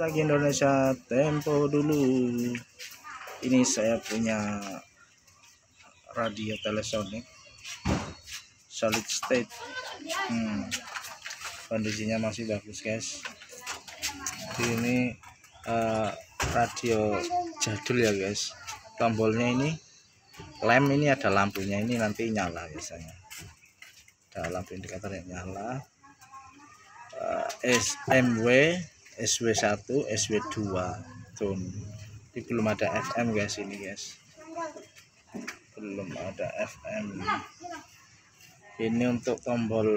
lagi Indonesia tempo dulu. Ini saya punya radio telesonic solid state. Hmm, kondisinya masih bagus guys. Ini uh, radio jadul ya guys. Tombolnya ini lem ini ada lampunya. Ini nanti nyala biasanya. Ada lampu indikator yang nyala. Uh, SMW SW1 SW2 tone ini belum ada FM guys ini guys. Belum ada FM ini untuk tombol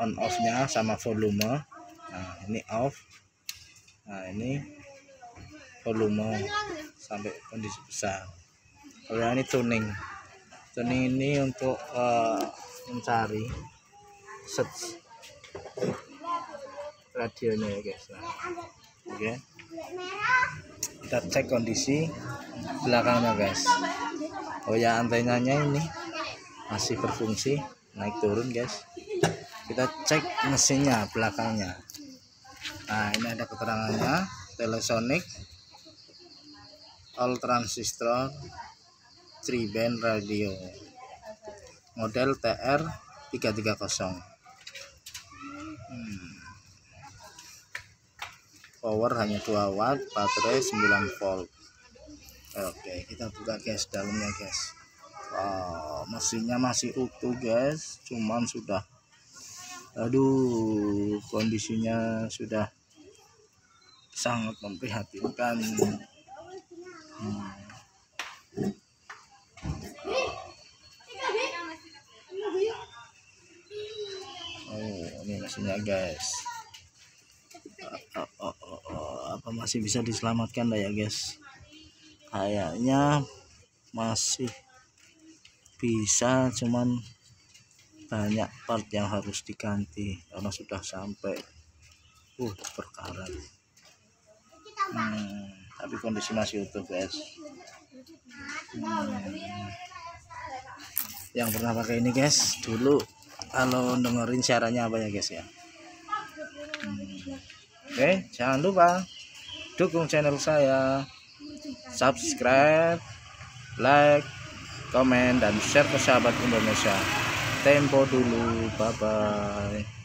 on off nya sama volume. Nah ini off. Nah ini volume sampai kondisi besar. Kalau ini tuning. Tuning ini untuk uh, mencari set radionya ya guys. Nah, oke. Okay. kita cek kondisi belakangnya guys. Oh ya antenanya ini masih berfungsi naik turun guys. Kita cek mesinnya belakangnya. Nah ini ada keterangannya. Telesonic all transistor 3 band radio. Model TR 330 power hanya 2 watt baterai 9 volt. Oke kita buka guys dalamnya guys. Wow mesinnya masih utuh guys. Cuman sudah aduh kondisinya sudah sangat memprihatinkan. Hmm. oh ini mesinnya guys. Oh, oh, oh, apa masih bisa diselamatkan ya guys. Kayaknya masih bisa cuman banyak part yang harus diganti karena sudah sampai uh perkara hmm, tapi kondisi masih utuh guys. Hmm. yang pernah pakai ini guys dulu kalau dengerin caranya apa ya guys ya? Hmm. Oke, jangan lupa dukung channel saya, subscribe, like, komen, dan share ke sahabat Indonesia. Tempo dulu, bye bye.